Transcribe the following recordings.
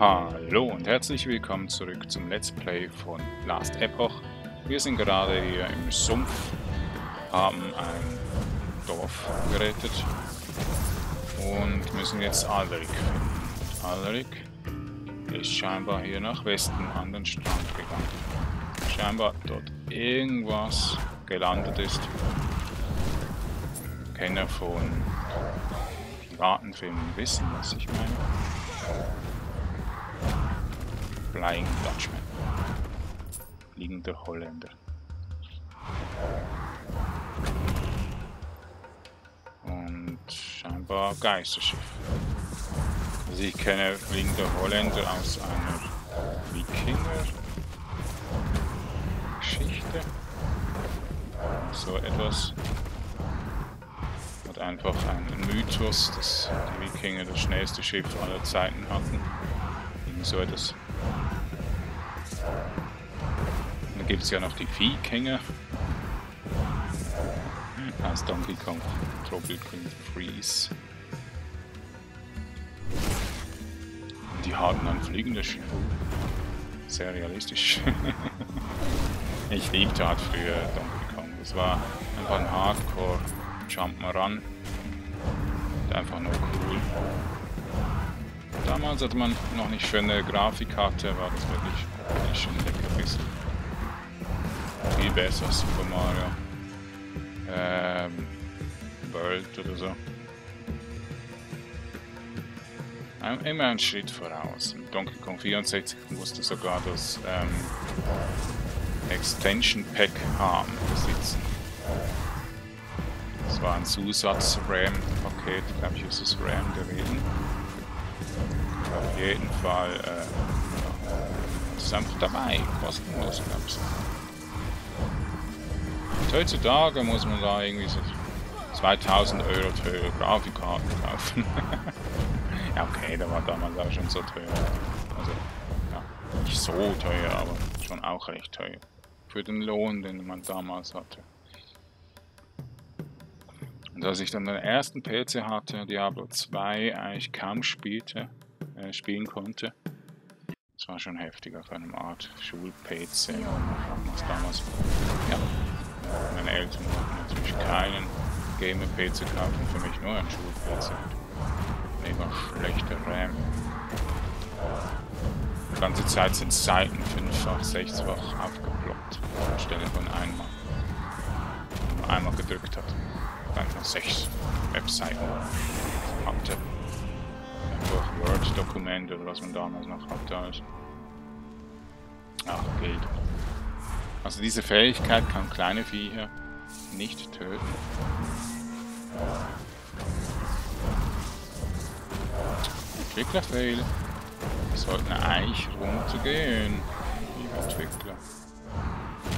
Hallo und herzlich willkommen zurück zum Let's Play von Last Epoch. Wir sind gerade hier im Sumpf, haben ein Dorf gerettet und müssen jetzt Alrik finden. Alrik ist scheinbar hier nach Westen an den Strand gegangen. Scheinbar dort irgendwas gelandet ist. Kenner von Piratenfilmen wissen, was ich meine. Flying Dutchman. Fliegender Holländer. Und scheinbar Geisterschiff. Also ich kenne Fliegende Holländer aus einer Wikinger-Geschichte. So etwas. Und einfach ein Mythos, dass die Wikinger das schnellste Schiff aller Zeiten hatten. Irgend so etwas. Dann gibt es ja noch die Viehkänger. Aus Donkey Kong Trouble King Freeze. Die hatten ein fliegendes Schiff. Sehr realistisch. ich liebte halt früher Donkey Kong. Das war einfach ein Hardcore Jump'n'Run. Einfach nur cool. Damals, als man noch nicht schöne Grafik hatte, war das wirklich, schon lecker bisschen. Viel besser als Super Mario. Ähm, World oder so. Immer einen Schritt voraus. In Donkey Kong 64 musste sogar das ähm, Extension Pack haben, besitzen. Das war ein Zusatz-RAM-Paket, glaube ich, ist das RAM gewesen jeden Fall äh, ist einfach dabei, kostenlos. Und heutzutage muss man da irgendwie so 2000 Euro teure Grafikkarten kaufen. ja, okay, da war damals auch schon so teuer. Also, ja, nicht so teuer, aber schon auch recht teuer. Für den Lohn, den man damals hatte. Und als ich dann den ersten PC hatte, Diablo 2 eigentlich kaum spielte, äh, spielen konnte. Das war schon heftig auf einem Art Schul-PC. Was damals. Ja. Meine Eltern wollten natürlich keinen Gamer-PC kaufen, für mich nur ein Schul-PC. Mega schlechter RAM. Die ganze Zeit sind Seiten fünffach, sechsfach aufgeploppt. Anstelle von einmal. Wenn man einmal gedrückt hat. Dann noch sechs Webseiten hatte. Word-Dokument oder was man damals noch hatte. Also. Ach, Geld. Also diese Fähigkeit kann kleine Viecher nicht töten. Entwickler-Fail. Wir sollten eigentlich runtergehen. Lieber Entwickler.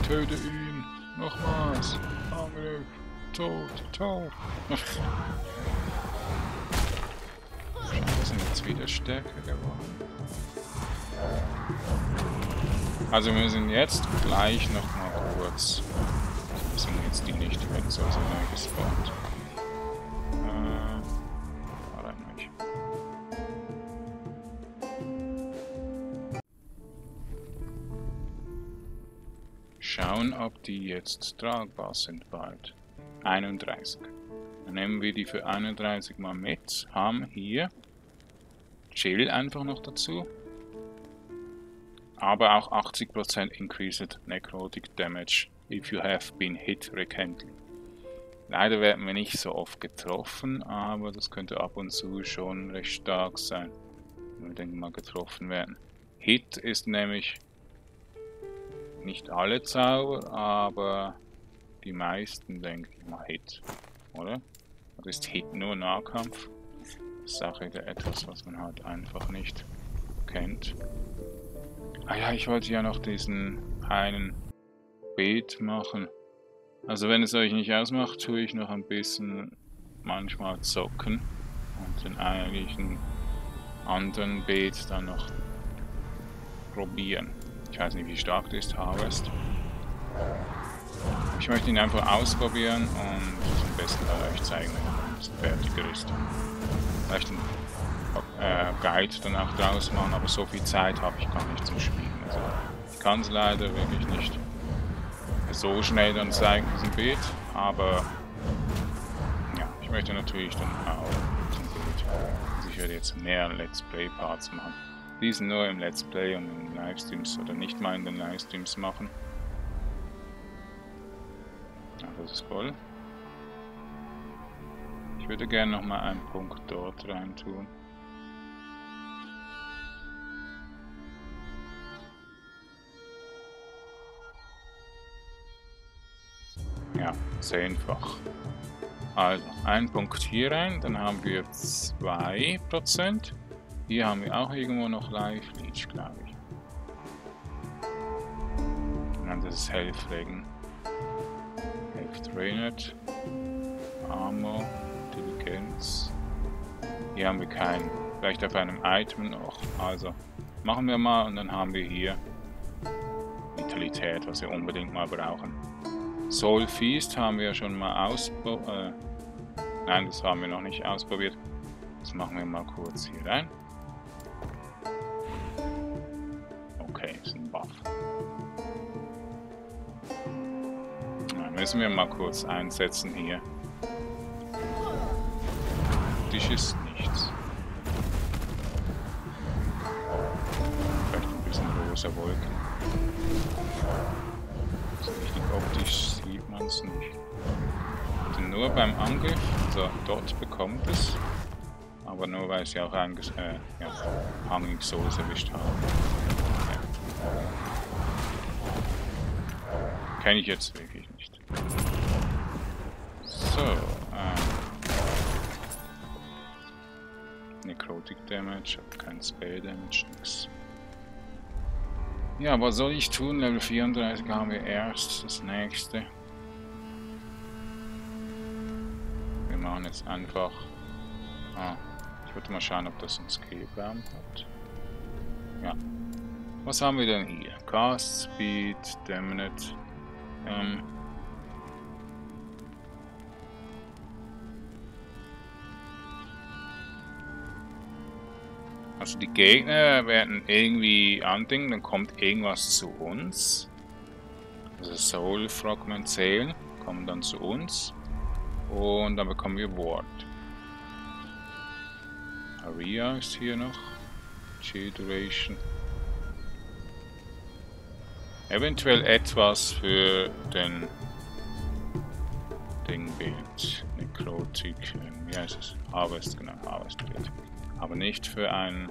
Töte ihn. Nochmals. Angriff. Tot. Tot. sind jetzt wieder stärker geworden. Also wir sind jetzt gleich noch mal kurz. Das sind jetzt die nicht, die werden so neu gespawnt. Schauen, ob die jetzt tragbar sind bald. 31. Nehmen wir die für 31 mal mit, haben hier Chill einfach noch dazu. Aber auch 80% Increased Necrotic Damage if you have been hit recently. Leider werden wir nicht so oft getroffen, aber das könnte ab und zu schon recht stark sein, wenn wir dann mal getroffen werden. Hit ist nämlich nicht alle Zauber, aber die meisten denke ich mal Hit, oder? Oder ist Hit nur Nahkampf? Sache etwas, was man halt einfach nicht kennt. Ah ja, ich wollte ja noch diesen einen Beet machen. Also wenn es euch nicht ausmacht, tue ich noch ein bisschen manchmal zocken und den eigentlichen anderen Beet dann noch probieren. Ich weiß nicht, wie stark das ist, Harvest. Ich möchte ihn einfach ausprobieren und am besten bei euch zeigen, wenn es fertiger ist. Vielleicht ein äh, Guide dann auch draus machen, aber so viel Zeit habe ich gar nicht zum Spielen. Also ich kann es leider wirklich nicht so schnell dann zeigen, diesem Bild, aber ja, ich möchte natürlich dann auch zum Bild. Also ich werde jetzt mehr Let's Play Parts machen. Diesen nur im Let's Play und in den Livestreams oder nicht mal in den Livestreams machen. Ja, das ist voll. Ich würde gerne noch mal einen Punkt dort rein tun. Ja, zehnfach. Also, ein Punkt hier rein, dann haben wir 2%. Hier haben wir auch irgendwo noch Live Leech, glaube ich. Und dann das ist Health Drained. Armor. Intelligenz. Hier haben wir keinen. Vielleicht auf einem Item noch. Also machen wir mal und dann haben wir hier Vitalität, was wir unbedingt mal brauchen. Soul Feast haben wir schon mal ausprobiert. Äh, nein, das haben wir noch nicht ausprobiert. Das machen wir mal kurz hier rein. Müssen wir mal kurz einsetzen hier optisch ist nichts. Vielleicht ein bisschen rosa Wolken. So richtig optisch sieht man es nicht. Und nur beim Angriff, also dort bekommt es, aber nur weil sie auch ein äh, ja, Hanging Souls erwischt haben. Ja. Kenne ich jetzt wirklich Necrotic Damage, habe kein Spell Damage, nix. Ja, was soll ich tun? Level 34 haben wir erst das nächste. Wir machen jetzt einfach... Ah, ich würde mal schauen, ob das ein Skillbaum hat. Ja. Was haben wir denn hier? Cast Speed, Damned. Ähm, Also die Gegner werden irgendwie andingen, dann kommt irgendwas zu uns. Also Soul Fragment zählen, kommen dann zu uns. Und dann bekommen wir Ward. Aria ist hier noch. G Duration. Eventuell etwas für den Dingbild. Necrotic, äh, wie heißt es? Harvest, genau, Harvest Bild. Aber nicht für ein...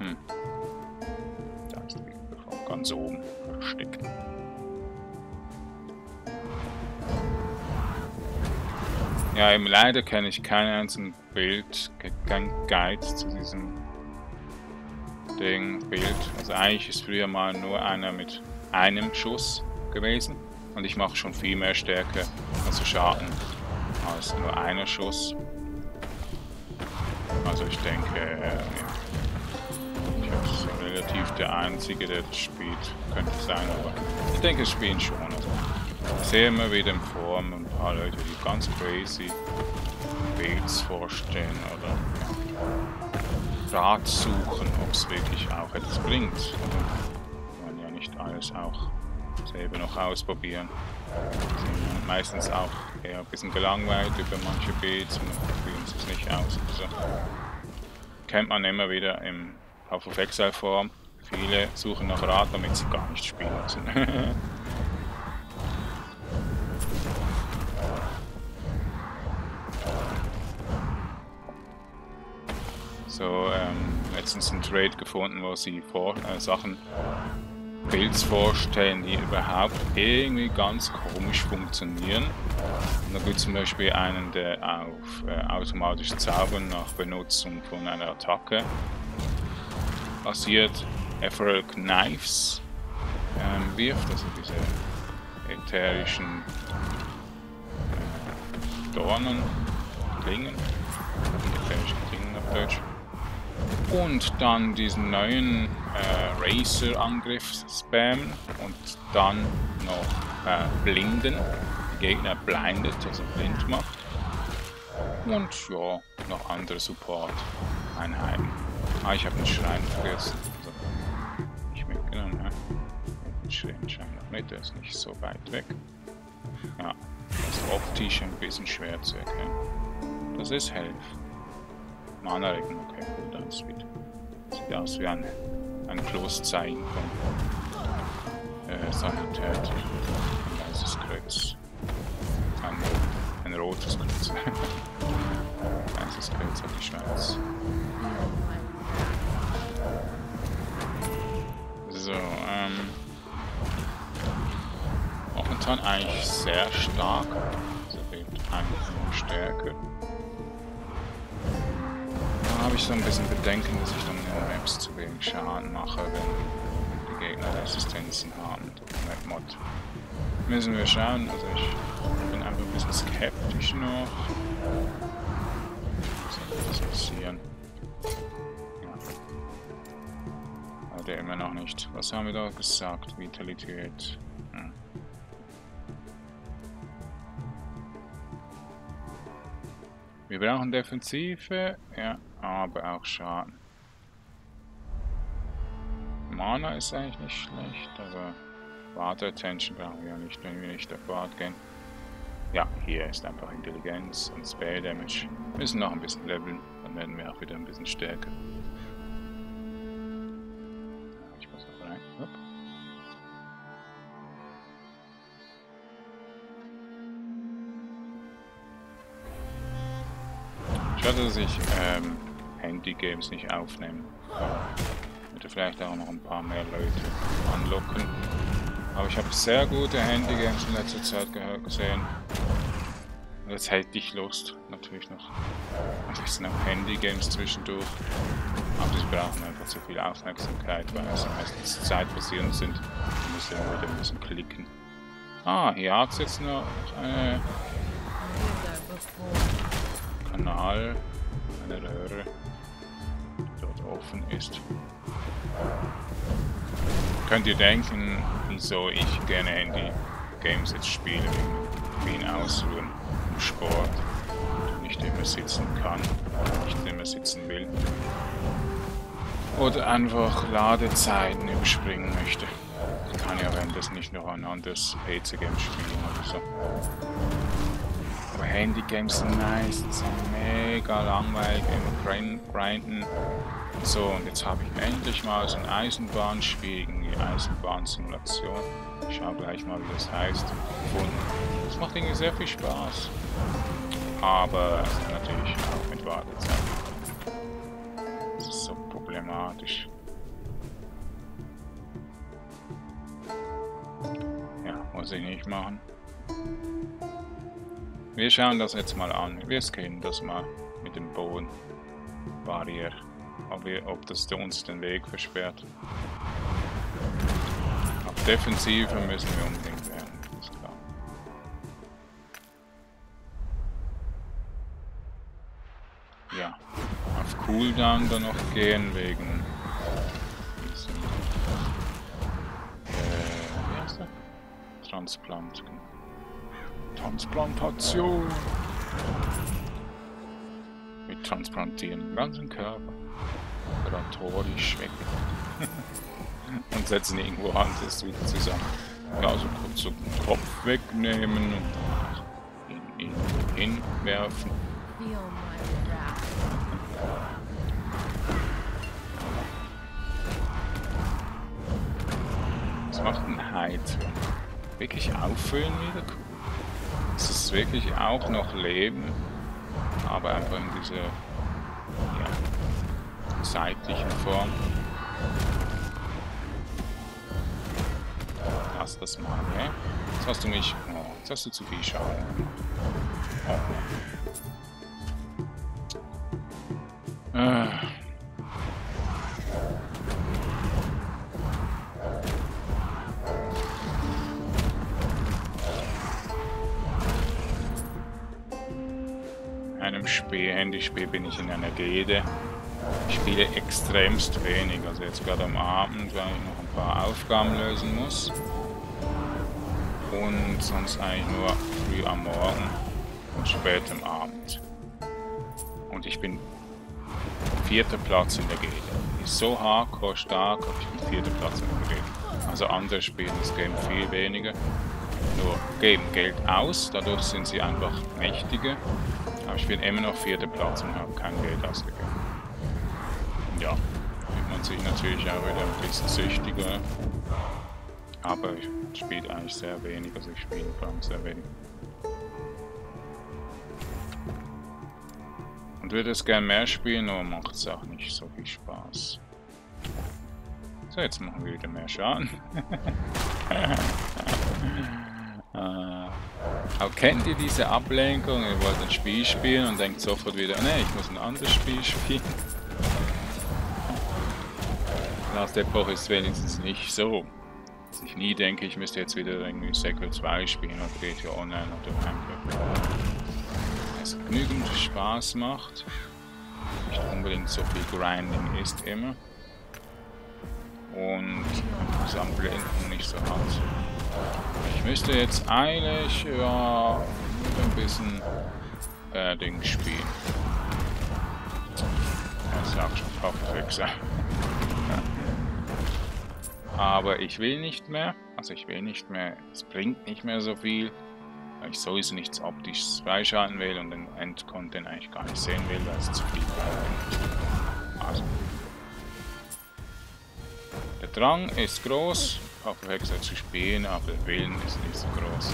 Ja. Hm. Da ist die Mikrofon ganz oben versteckt. Ja, eben leider kenne ich keinen einzigen Bild, kein Guide zu diesem Ding, Bild. Also eigentlich ist früher mal nur einer mit einem Schuss gewesen und ich mache schon viel mehr Stärke, also Schaden als nur einer Schuss. Also ich denke, äh, ich habe relativ der Einzige, der das spielt. Könnte sein, aber ich denke, es spielen schon. Also ich sehe immer wieder im Forum ein paar Leute, die ganz crazy Builds vorstellen oder Rat suchen, ob es wirklich auch etwas bringt. Man ja nicht alles auch selber noch ausprobieren. Sind meistens auch eher ein bisschen gelangweilt über manche Beats und probieren es nicht aus. Also, kennt man immer wieder im Half of Exile Forum. Viele suchen nach Rat, damit sie gar nicht spielen müssen. so, ähm, letztens ein Trade gefunden, wo sie vor, äh, Sachen Builds vorstellen, die überhaupt irgendwie ganz komisch funktionieren. Da gibt es zum Beispiel einen, der auf äh, automatisch Zaubern nach Benutzung von einer Attacke basiert, Ethereal Knives ähm, wirft, also diese ätherischen äh, Dornen, Klingen, ätherischen Klingen auf Deutsch. Und dann diesen neuen äh, Racer-Angriff spammen und dann noch äh, blinden. Die Gegner blindet, also blind macht. Und ja, noch andere Support-Einheiten. Ah, ich habe den Schrein vergessen. Also, nicht mitgenommen, ne? Den Schrein noch nicht, der ist nicht so weit weg. Ja, das ist optisch ein bisschen schwer zu erkennen. Das ist Helf. Mana-Regen, okay, gut, dann sieht, sieht aus wie ein, ein Kloßzeichen von äh, Sanität. Ein weißes Kreuz. Ein, ein rotes Kreuz. ein weißes Kreuz hat die Schweiz. So, ähm. Momentan eigentlich sehr stark. Also wird einfach Stärke. Da habe ich so ein bisschen Bedenken, dass ich dann in den Maps zu wenig Schaden mache, wenn die Gegner Resistenzen haben. Map Mod. Müssen wir schauen, also ich bin einfach ein bisschen skeptisch noch. Was soll passieren? der immer noch nicht. Was haben wir da gesagt? Vitalität. Wir brauchen Defensive, ja, aber auch Schaden. Mana ist eigentlich nicht schlecht, aber Water Attention brauchen wir ja nicht, wenn wir nicht auf Bad gehen. Ja, hier ist einfach Intelligenz und Spell Damage. Müssen noch ein bisschen leveln, dann werden wir auch wieder ein bisschen stärker. Schade, dass ich ähm, Handy-Games nicht aufnehmen Ich Würde vielleicht auch noch ein paar mehr Leute anlocken. Aber ich habe sehr gute Handy-Games in letzter Zeit gesehen. Und jetzt hätte ich Lust, natürlich noch ein bisschen auf Handy-Games zwischendurch. Aber sie brauchen einfach zu viel Aufmerksamkeit, weil sie meistens zeitbasierend sind. Da muss immer wieder ein bisschen klicken. Ah, hier hat es jetzt noch eine Kanal, eine Röhre, die dort offen ist. Könnt ihr denken, wieso ich gerne Handy-Games jetzt spiele, wie ihn ausruhen im Sport nicht immer sitzen kann, nicht immer sitzen will. Oder einfach Ladezeiten überspringen möchte. Ich kann ja währenddessen nicht noch ein anderes PC-Game spielen oder so. Handy-Games sind nice, sind mega langweilig im Grinden. So, und jetzt habe ich endlich mal so ein Eisenbahnspiel gegen die Eisenbahnsimulation. Ich schau gleich mal, wie das heißt, gefunden. Das macht irgendwie sehr viel Spaß. Aber natürlich auch mit Wartezeit. Das ist so problematisch. Ja, muss ich nicht machen. Wir schauen das jetzt mal an. Wir scannen das mal mit dem Bodenbarrier. Ob, wir, ob das uns den Weg versperrt. Auf Defensive müssen wir unbedingt werden. Ist klar. Ja. Auf Cooldown dann noch gehen wegen äh? Transplant. Transplantation. Wir transplantieren den ganzen Körper operatorisch weg und setzen irgendwo anderes wieder zusammen. Ja, also kurz so den Kopf wegnehmen und ihn, ihn hinwerfen. Was macht ein Heid? Wirklich auffüllen wieder? Cool. Es wirklich auch noch Leben, aber einfach in dieser ja, seitlichen Form. Lass das mal, ne? Jetzt hast du mich... Oh, jetzt hast du zu viel Schaden. Oh. Äh. Bin ich in einer Gede. Ich spiele extremst wenig, also jetzt gerade am Abend, weil ich noch ein paar Aufgaben lösen muss. Und sonst eigentlich nur früh am Morgen und spät am Abend. Und ich bin vierter Platz in der Gilde. Ist so hardcore stark, aber ich bin vierter Platz in der Gilde. Also andere spielen das Game viel weniger. Nur geben Geld aus, dadurch sind sie einfach mächtiger. Aber ich bin immer noch vierter Platz und habe kein Geld ausgegeben. Ja, fühlt man sich natürlich auch wieder ein bisschen süchtiger. Aber ich spiele eigentlich sehr wenig, also ich spiele vor allem sehr wenig. Und würde es gerne mehr spielen, aber macht es auch nicht so viel Spaß. So, jetzt machen wir wieder mehr Schaden. äh, kennt ihr diese Ablenkung? Ihr wollt ein Spiel spielen und denkt sofort wieder, ne, ich muss ein anderes Spiel spielen. Last Epoch ist wenigstens nicht so. Dass ich nie denke, ich müsste jetzt wieder irgendwie Secret 2 spielen oder GTA Online oder Minecraft es genügend Spaß macht. Nicht unbedingt so viel Grinding ist immer. Und das am Blenden nicht so hart. Ich müsste jetzt eigentlich, ja, ein bisschen äh, Ding spielen. Er sagt schon Kopfwechsel. Aber ich will nicht mehr. Also ich will nicht mehr. Es bringt nicht mehr so viel weil ich sowieso nichts optisches freischalten will und den Endcontent eigentlich gar nicht sehen will, weil es zu viel bleibt. Also. Der Drang ist groß, Hexer zu spielen, aber Willen ist nicht so groß.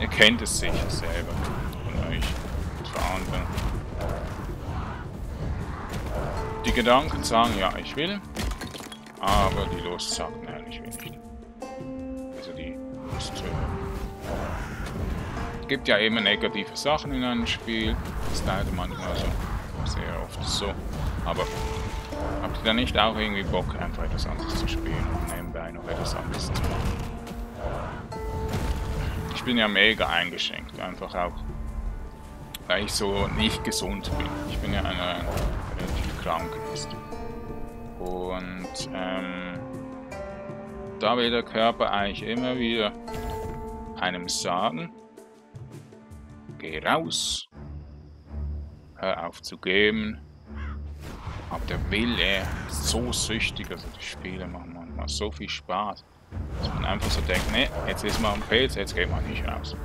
Ihr kennt es sicher selber von euch und von anderen. Die Gedanken sagen, ja, ich will, aber die Lust sagt, nein, ich will nicht. Es gibt ja immer negative Sachen in einem Spiel. Das ist leider manchmal so. Sehr oft so. Aber habt ihr da nicht auch irgendwie Bock, einfach etwas anderes zu spielen und nebenbei noch etwas anderes zu machen? Ich bin ja mega eingeschränkt. Einfach auch, weil ich so nicht gesund bin. Ich bin ja einer, der relativ krank ist. Und ähm, da will der Körper eigentlich immer wieder einem sagen, geh raus, hör auf zu geben. Aber der Wille ist so süchtig, also die Spiele machen manchmal so viel Spaß, dass man einfach so denkt, ne, jetzt ist man am PC, jetzt geht man nicht raus.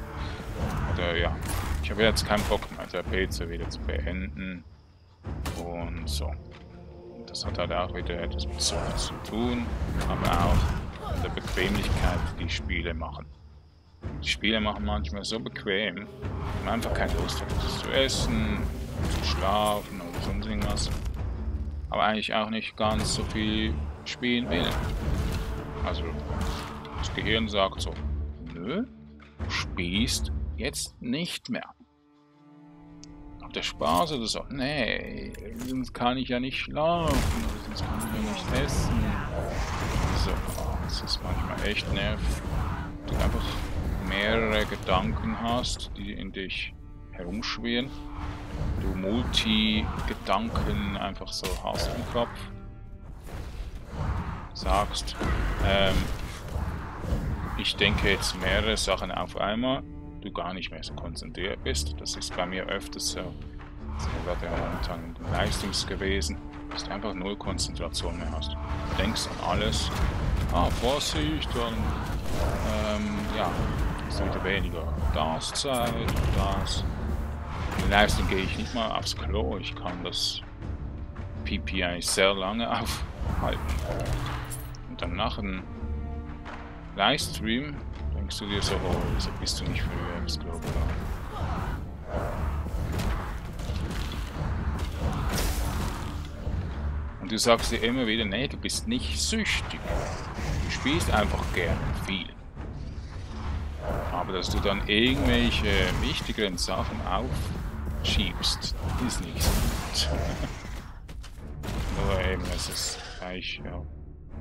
Oder ja, ich habe jetzt keinen Bock mehr, der PC wieder zu beenden und so. Das hat halt auch wieder etwas mit Sucht zu tun, aber auch mit der Bequemlichkeit, die Spiele machen. Die Spiele machen manchmal so bequem, dass man einfach keine Lust hat, zu essen, zu schlafen oder sonst irgendwas. Aber eigentlich auch nicht ganz so viel spielen will. Also, das Gehirn sagt so, nö, du spielst jetzt nicht mehr. Habt ihr Spaß oder so? Nee, sonst kann ich ja nicht schlafen, sonst kann ich ja nicht essen. So, das ist manchmal echt nervig. Du einfach mehrere Gedanken hast, die in dich herumschwirren. Du Multi-Gedanken einfach so hast im Kopf. Sagst, ähm, ich denke jetzt mehrere Sachen auf einmal, du gar nicht mehr so konzentriert bist. Das ist bei mir öfters so. Das ist gerade ja momentan Leistungs gewesen, dass du einfach null Konzentration mehr hast. Du denkst an alles. Ah, Vorsicht, dann, ähm, ja, ist wieder weniger Gaszeit und das. Leistung gehe ich nicht mal aufs Klo, ich kann das PPI sehr lange aufhalten. Und dann nach dem Livestream denkst du dir so, oh, wieso bist du nicht früher aufs Klo gegangen? Und du sagst dir immer wieder, nee, du bist nicht süchtig. Du spielst einfach gern viel. Aber dass du dann irgendwelche wichtigeren Sachen aufschiebst, ist nicht so gut. Nur eben, es eigentlich ja,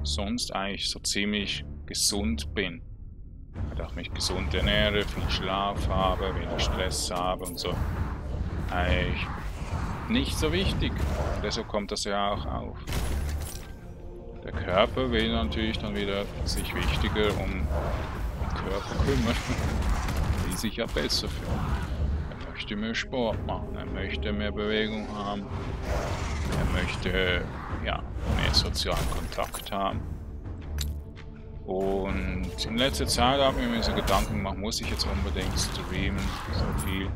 sonst eigentlich so ziemlich gesund bin. Dass ich mich gesund ernähre, viel Schlaf habe, wenig Stress habe und so. Eigentlich nicht so wichtig. Deshalb kommt das ja auch auf. Der Körper will natürlich dann wieder sich wichtiger um Körper kümmern, die sich ja besser fühlen. Möchte mehr Sport machen, er möchte mehr Bewegung haben, er möchte ja, mehr sozialen Kontakt haben. Und in letzter Zeit habe ich mir so Gedanken gemacht, muss ich jetzt unbedingt streamen, so viel.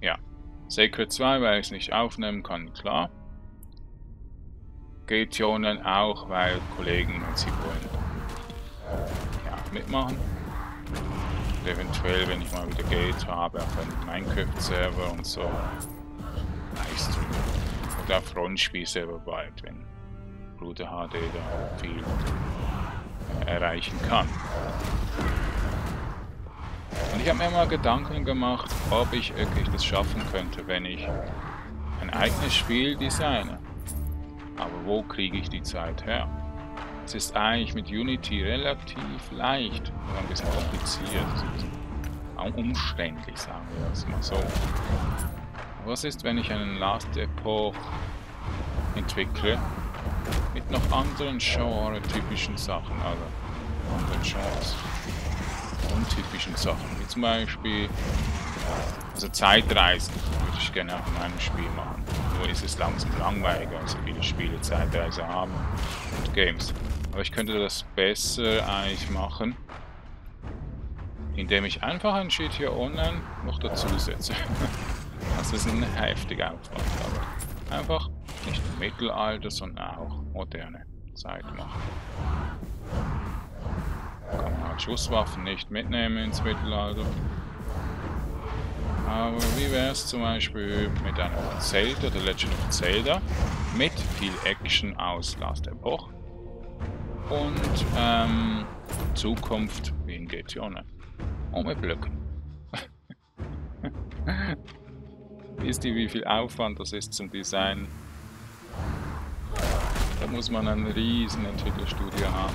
Ja, Sacred 2, weil ich es nicht aufnehmen kann, klar. Gationen auch, weil Kollegen im Prinzip wollen ja, mitmachen. Eventuell, wenn ich mal wieder Gate habe, auf einem Minecraft-Server und so, Livestream. Oder auf Rollenspiel-Server bald, wenn Bruder HD da viel äh, erreichen kann. Und ich habe mir mal Gedanken gemacht, ob ich wirklich das schaffen könnte, wenn ich ein eigenes Spiel designe. Aber wo kriege ich die Zeit her? Es ist eigentlich mit Unity relativ leicht, aber ein bisschen kompliziert. Umständlich, sagen wir das mal so. Was ist, wenn ich einen Last Epoch entwickle mit noch anderen Genre-typischen Sachen, also anderen Genres, untypischen Sachen, wie zum Beispiel also Zeitreisen würde ich gerne auch in meinem Spiel machen. Nur ist es langsam langweiliger, also viele Spiele Zeitreise haben und Games. Aber ich könnte das besser eigentlich machen, indem ich einfach ein GTA Online noch dazu setze. das ist ein heftiger Aufwand, aber einfach nicht nur Mittelalter, sondern auch moderne Zeit machen. Kann man halt Schusswaffen nicht mitnehmen ins Mittelalter. Aber wie wäre es zum Beispiel mit einem Zelda, The Legend of Zelda, mit viel Action aus Last Epoch und ähm, Zukunft wie in GTA Blöcken. Wisst ihr, wie viel Aufwand das ist zum Design? Da muss man ein riesen Entwicklerstudio haben.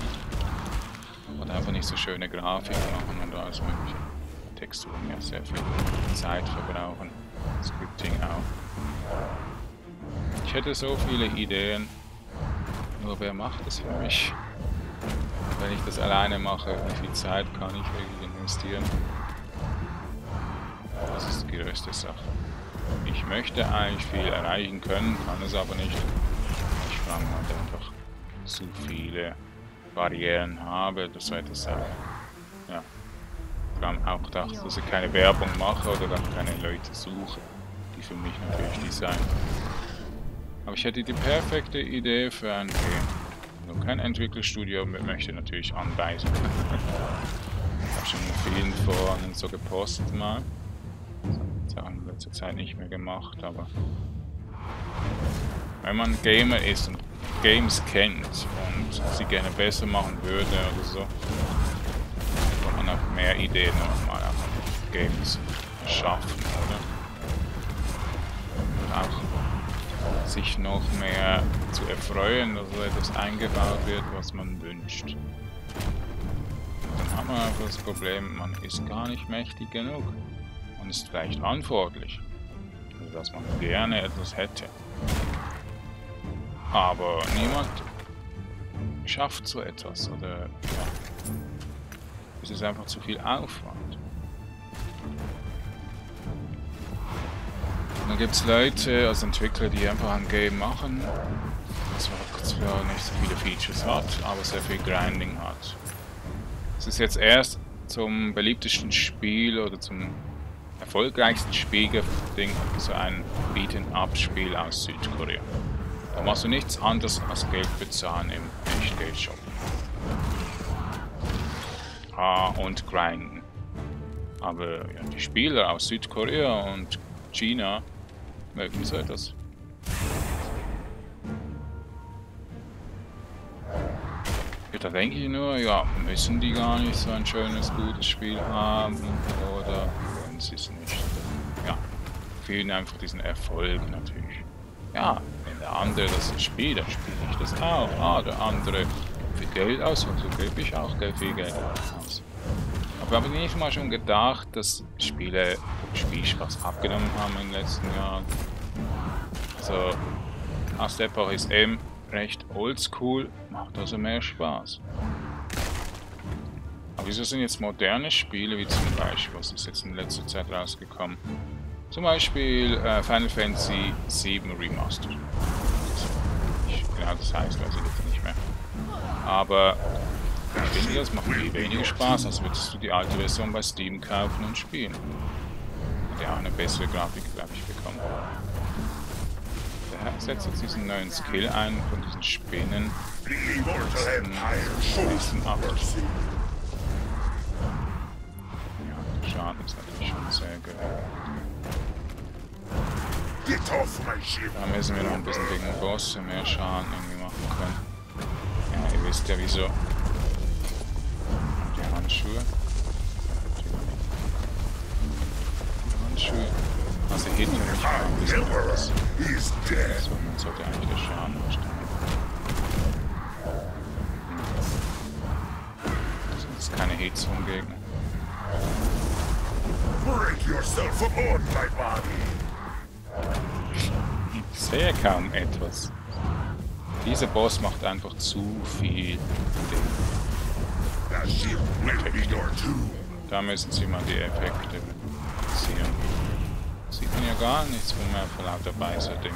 Und einfach nicht so schöne Grafik machen und alles mögliche. Texturen ja sehr viel Zeit verbrauchen. Scripting auch. Ich hätte so viele Ideen, nur wer macht das für mich? Wenn ich das alleine mache, wie viel Zeit kann ich wirklich investieren? Das ist die größte Sache. Ich möchte eigentlich viel erreichen können, kann es aber nicht. Ich fange halt einfach zu viele Barrieren habe, das war etwas Sache. Ja auch gedacht, dass ich keine Werbung mache oder auch keine Leute suche, die für mich natürlich designen. Aber ich hätte die perfekte Idee für ein Game. Nur kein Entwicklerstudio möchte natürlich anweisen. ich habe schon vielen Foren so gepostet mal. Das habe ich in letzter Zeit nicht mehr gemacht, aber wenn man Gamer ist und Games kennt und sie gerne besser machen würde oder so, man noch mehr Ideen nochmal auf Games schaffen, oder? Sich noch mehr zu erfreuen, dass etwas eingebaut wird, was man wünscht. Dann hat man einfach das Problem, man ist gar nicht mächtig genug. Man ist vielleicht verantwortlich, dass man gerne etwas hätte. Aber niemand schafft so etwas oder ja, es ist einfach zu viel Aufwand. Dann gibt es Leute, also Entwickler, die einfach ein Game machen, das zwar nicht so viele Features hat, aber sehr viel Grinding hat. Es ist jetzt erst zum beliebtesten Spiel oder zum erfolgreichsten Spiel gedingt, so ein Beaten-Up-Spiel aus Südkorea. Da machst du nichts anderes als Geld bezahlen im Echtgeld-Shop und grinden. Aber ja, die Spieler aus Südkorea und China so etwas. Ja, da denke ich nur, ja, müssen die gar nicht so ein schönes, gutes Spiel haben oder wollen sie es nicht. Ja, fehlen einfach diesen Erfolg natürlich. Ja, wenn der andere das spielt, dann spiele ich das auch. Ah, der andere viel Geld aus, also gebe ich auch viel Geld aus. Aber habe ich nicht mal schon gedacht, dass Spiele Spielspaß abgenommen haben in den letzten Jahren. Also, Astepach ist eben recht oldschool, macht also mehr Spaß. Aber wieso sind jetzt moderne Spiele, wie zum Beispiel, was ist jetzt in letzter Zeit rausgekommen? Zum Beispiel äh, Final Fantasy 7 Remastered. Genau, das heißt also jetzt nicht mehr. Aber ich finde, das macht viel weniger Spaß, als würdest du die alte Version bei Steam kaufen und spielen. Der auch eine bessere Grafik, glaube ich, bekommen. Der setzt jetzt diesen neuen Skill ein von diesen Spinnen. Ja, der Schaden ist natürlich schon sehr gering. Da müssen wir noch ein bisschen gegen den Boss mehr Schaden irgendwie machen können. Ja, ihr wisst ja wieso. Handschuhe. Handschuhe. Also hinten nicht mal ein bisschen was. So, man sollte eigentlich der Schaden steigen. Das sind jetzt keine Hits vom Gegner. Ich sehe kaum etwas. Dieser Boss macht einfach zu viel Ding. Da müssen Sie mal die Effekte sehen. Sieht man ja gar nichts, wo man vor lauter Beißer Ding.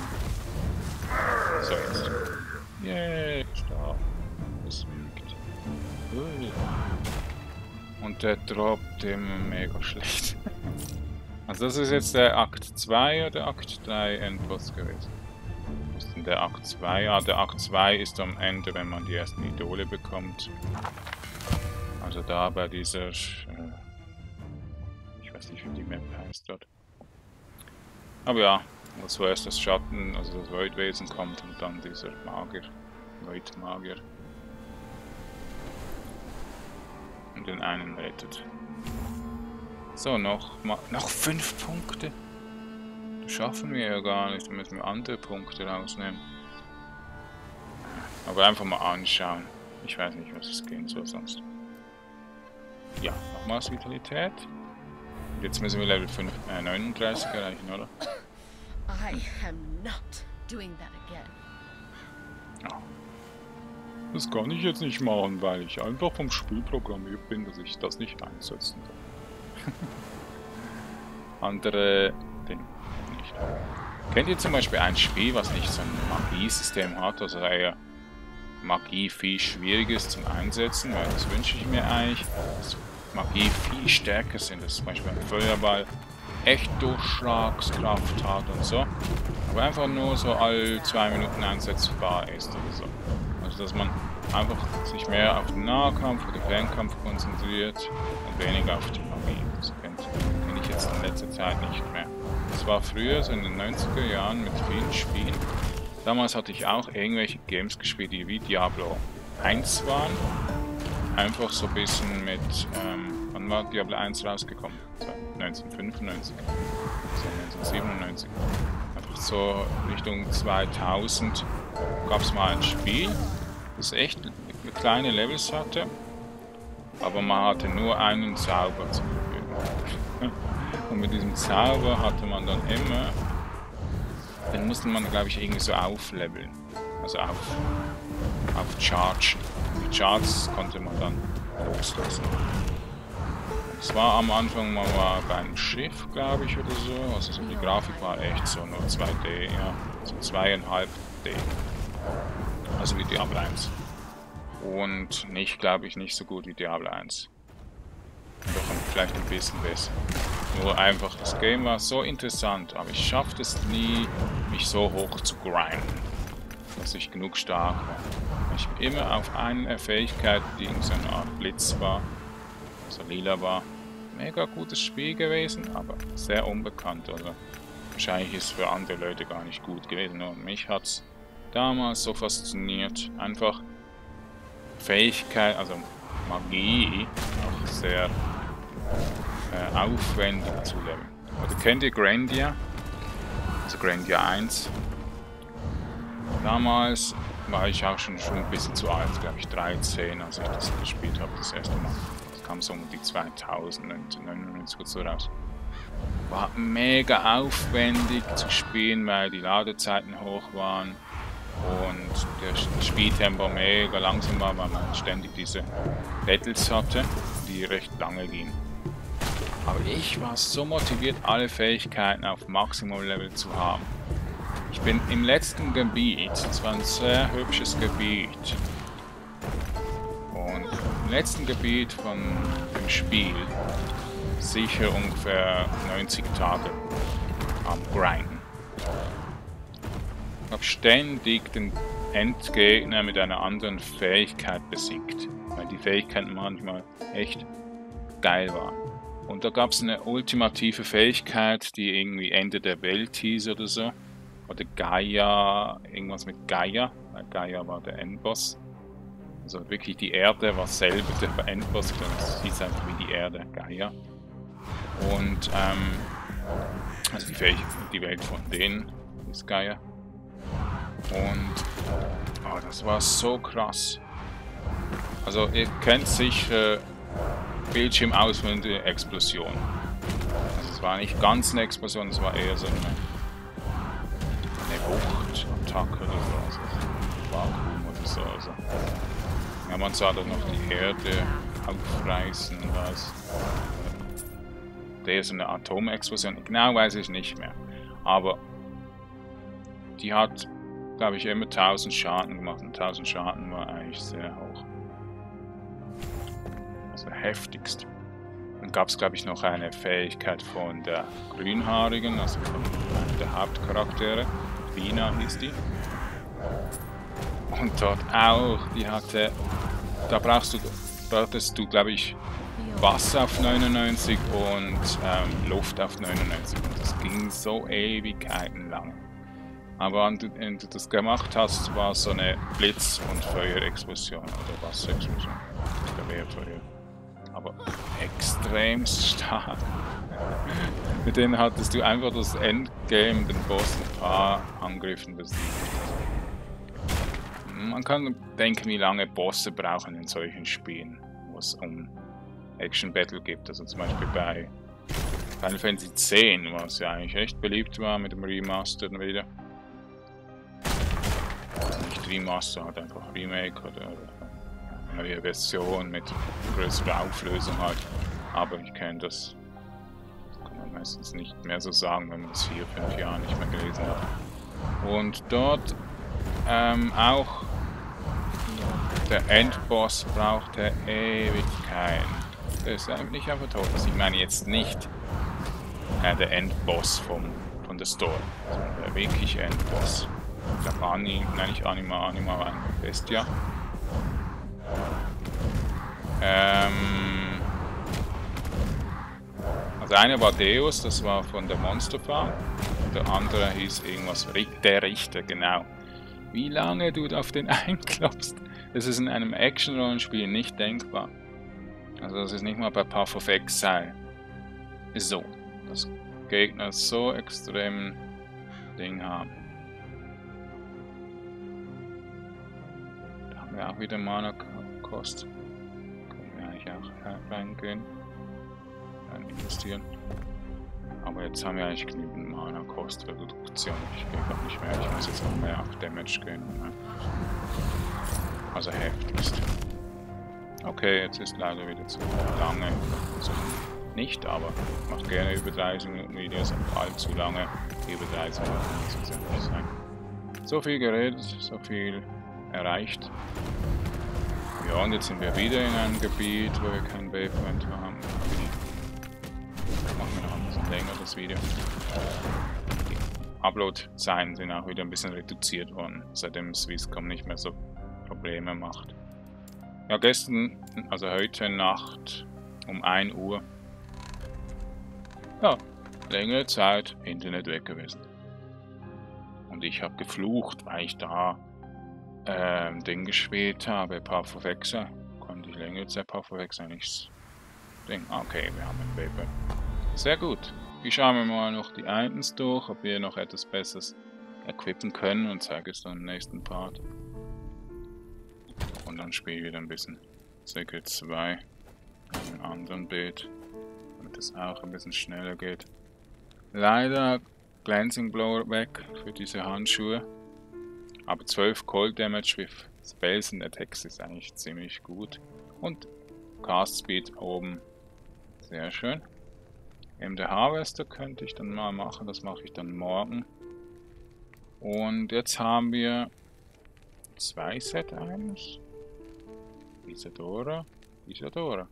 So jetzt. Yay, stark. Das wiegt. Und der droppt immer mega schlecht. Also das ist jetzt der Akt 2 oder Akt 3 Endboss gewesen. Was ist denn der Akt 2? Ah, der Akt 2 ist am Ende, wenn man die ersten Idole bekommt. Also da bei dieser, äh, ich weiß nicht, wie die Map heißt dort. Aber ja, als zuerst das Schatten, also das Voidwesen kommt und dann dieser Magier, Void-Magier. Und den einen rettet. So, noch, noch fünf Punkte. Das schaffen wir ja gar nicht, da müssen wir andere Punkte rausnehmen. Aber einfach mal anschauen. Ich weiß nicht, was es gehen soll sonst. Ja, nochmals Vitalität. Jetzt müssen wir Level 5, äh, 39 erreichen, oder? I am not doing that again. Ja. Das kann ich jetzt nicht machen, weil ich einfach vom Spiel programmiert bin, dass ich das nicht einsetzen kann. Andere Dinge nicht. Kennt ihr zum Beispiel ein Spiel, was nicht so ein Magiesystem hat, also eher Magie viel schwieriger ist zum Einsetzen, weil das wünsche ich mir eigentlich, dass Magie viel stärker sind, dass zum Beispiel ein Feuerball echt Durchschlagskraft hat und so, aber einfach nur so all zwei Minuten einsetzbar ist oder so. Also dass man einfach sich mehr auf den Nahkampf oder Fernkampf konzentriert und weniger auf die Magie. Das kenne kenn ich jetzt in letzter Zeit nicht mehr. Das war früher, so in den 90er Jahren mit vielen Spielen, Damals hatte ich auch irgendwelche Games gespielt, die wie Diablo 1 waren. Einfach so ein bisschen mit, ähm, wann war Diablo 1 rausgekommen? 1995, so 1997. Einfach so Richtung 2000 gab es mal ein Spiel, das echt kleine Levels hatte, aber man hatte nur einen Zauber zu verfügen. Und mit diesem Zauber hatte man dann immer den musste man, glaube ich, irgendwie so aufleveln. Also auf, auf Charge. Charts konnte man dann loslassen. Es war am Anfang, man war beim Schiff, glaube ich, oder so. Also so die Grafik war echt so nur 2D, ja. So 2,5D. Also wie Diablo 1. Und nicht, glaube ich, nicht so gut wie Diablo 1. Doch vielleicht ein bisschen besser. Nur einfach, das Game war so interessant, aber ich schaffte es nie, mich so hoch zu grinden, dass ich genug stark war. Ich immer auf eine Fähigkeit, die in so einer Art Blitz war, also lila war. Mega gutes Spiel gewesen, aber sehr unbekannt. Also wahrscheinlich ist es für andere Leute gar nicht gut gewesen. Und mich hat es damals so fasziniert. Einfach Fähigkeit, also Magie, auch sehr äh, aufwendig zu leveln. Oder kennt ihr Grandia? Also Grandia 1. Damals war ich auch schon, schon ein bisschen zu alt, glaube ich 13, als ich das gespielt habe, das erste Mal. Das kam so um die 2000, 1999 oder so raus. War mega aufwendig zu spielen, weil die Ladezeiten hoch waren und der Spieltempo mega langsam war, weil man ständig diese Battles hatte, die recht lange gehen. Aber ich war so motiviert, alle Fähigkeiten auf Maximum-Level zu haben. Ich bin im letzten Gebiet, es war ein sehr hübsches Gebiet. Und im letzten Gebiet von dem Spiel sicher ungefähr 90 Tage am Grinden. Ich habe ständig den Endgegner mit einer anderen Fähigkeit besiegt, weil die Fähigkeiten manchmal echt geil waren. Und da gab es eine ultimative Fähigkeit, die irgendwie Ende der Welt hieß oder so. Oder Gaia, irgendwas mit Gaia, weil Gaia war der Endboss. Also wirklich die Erde war selber der Endboss, das hieß einfach wie die Erde, Gaia. Und, ähm, also die, Fähig die Welt von denen ist Gaia. Und, oh, das war so krass. Also ihr kennt sicher Bildschirm auswendende Explosion. Also es war nicht ganz eine Explosion, es war eher so eine, eine Wuchtattacke oder so. Vakuum oder so. Also. Ja, man sah dann noch die Erde aufreißen und was. Der ist eine Atomexplosion. Genau weiß ich nicht mehr. Aber die hat, glaube ich, immer 1000 Schaden gemacht. Und 1000 Schaden war eigentlich sehr hoch. Also heftigst. Dann gab es, glaube ich, noch eine Fähigkeit von der Grünhaarigen, also von einer der Hauptcharaktere. Lina hieß die. Und dort auch, die hatte, da brauchst du, brauchtest du, glaube ich, Wasser auf 99 und ähm, Luft auf 99. Und das ging so Ewigkeiten lang. Aber wenn du das gemacht hast, war es so eine Blitz- und Feuerexplosion oder Wasserexplosion. Der Wehrfeuer aber extremst stark. Mit denen hattest du einfach das Endgame, den Boss, ein paar Angriffen besiegt. Man kann denken, wie lange Bosse brauchen in solchen Spielen, wo es um Action Battle gibt. Also zum Beispiel bei Final Fantasy X, was ja eigentlich echt beliebt war mit dem Remaster wieder. Nicht Remaster, halt einfach Remake oder, oder neue Version mit größerer Auflösung halt. Aber ich kenne das, meistens nicht mehr so sagen, wenn man es vier, fünf Jahre nicht mehr gelesen hat. Und dort ähm, auch der Endboss brauchte Ewigkeiten. Der ist nicht einfach tot. Also ich meine jetzt nicht äh, der Endboss vom, von der Store, sondern der wirkliche Endboss. Ich glaube Ani, nein nicht Anima, Anima war ein Bestia. Ähm also eine war Deus, das war von der Monster Farm. Und der andere hieß irgendwas, der Richter, genau. Wie lange du auf den einklopfst, das ist in einem Action-Rollenspiel nicht denkbar. Also das ist nicht mal bei Path of Exile so, dass Gegner so extrem Ding haben. Da haben wir auch wieder Mana Kost auch reingehen. Rein investieren. Aber jetzt haben wir eigentlich genügend Mana Kostreduktion. Ich gehe gar nicht mehr. Ich muss jetzt noch mehr auf Damage gehen. Also heftigst. Okay, jetzt ist leider wieder zu lange. Also nicht, aber macht gerne über 30 Minuten Videos, aber allzu lange. Über 30 Minuten ja nicht sein. So viel geredet, so viel erreicht. Ja, und jetzt sind wir wieder in einem Gebiet, wo wir kein Waypoint haben. Das Video. Die Upload-Zeiten sind auch wieder ein bisschen reduziert worden, seitdem Swisscom nicht mehr so Probleme macht. Ja, gestern, also heute Nacht um 1 Uhr. Ja, längere Zeit Internet weg gewesen. Und ich habe geflucht, weil ich da ähm, Ding gespielt habe, Path of Exile. Konnte ich länger Zeit of Exile nichts Ding. Okay, wir haben ein Paper. Sehr gut. Ich schaue mir mal noch die Items durch, ob wir noch etwas Besseres equippen können und zeige es dann im nächsten Part. Und dann spiele ich wieder ein bisschen Secret 2 in einem anderen Bild, damit es auch ein bisschen schneller geht. Leider Glancing Blower weg für diese Handschuhe. Aber 12 Cold Damage with Spells and Attacks ist eigentlich ziemlich gut. Und Cast Speed oben. Sehr schön. MD Harvester könnte ich dann mal machen. Das mache ich dann morgen. Und jetzt haben wir zwei Set eigentlich. Isadora. Isadora.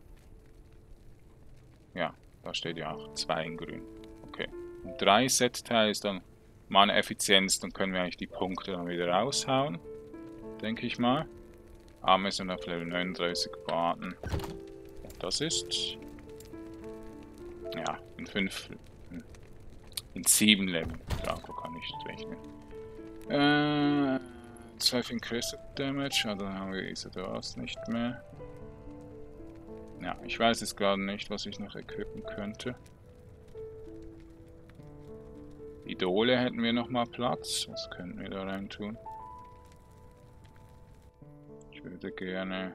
Ja, da steht ja auch zwei in grün. Okay. Und drei Set-Teile ist dann Mana-Effizienz. Dann können wir eigentlich die Punkte dann wieder raushauen. Denke ich mal. Amazon auf Level 39 warten. Das ist... Ja, in 5... In 7 Level. Draco kann ich rechnen. Äh... 12 Increased Damage, also dann haben wir Isadoras nicht mehr. Ja, ich weiß jetzt gerade nicht, was ich noch equippen könnte. Idole hätten wir noch mal Platz. Was könnten wir da rein tun? Ich würde gerne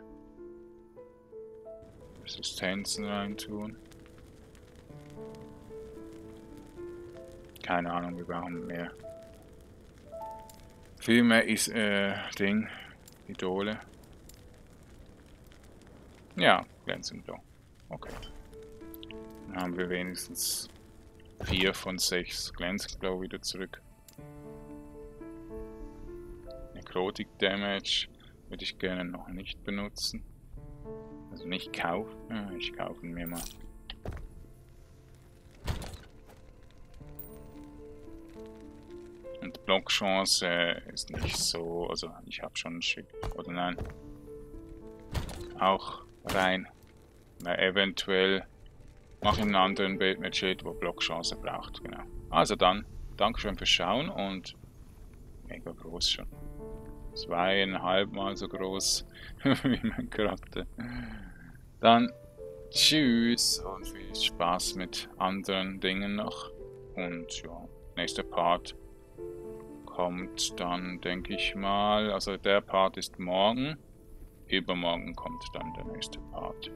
Resistenzen reintun. Keine Ahnung, wir brauchen mehr. Viel mehr ist, äh, Ding, Idole. Ja, Glänzend Blau. Okay. Dann haben wir wenigstens 4 von 6 Glänzend Blau wieder zurück. Necrotic Damage würde ich gerne noch nicht benutzen. Also nicht kaufen. Ich kaufe mir mal. Und Blockchance ist nicht so, also ich habe schon ein Schiff, oder nein. Auch rein. Na, eventuell mache ich einen anderen Bild mit Schild, wo Blockchance braucht, genau. Also dann, Dankeschön fürs Schauen und mega groß schon. Zweieinhalb Mal so groß wie mein Charakter. Dann tschüss und viel Spaß mit anderen Dingen noch. Und ja, nächster Part kommt dann, denke ich mal, also der Part ist morgen. Übermorgen kommt dann der nächste Part.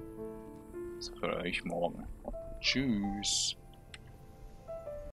Also für euch morgen. Tschüss.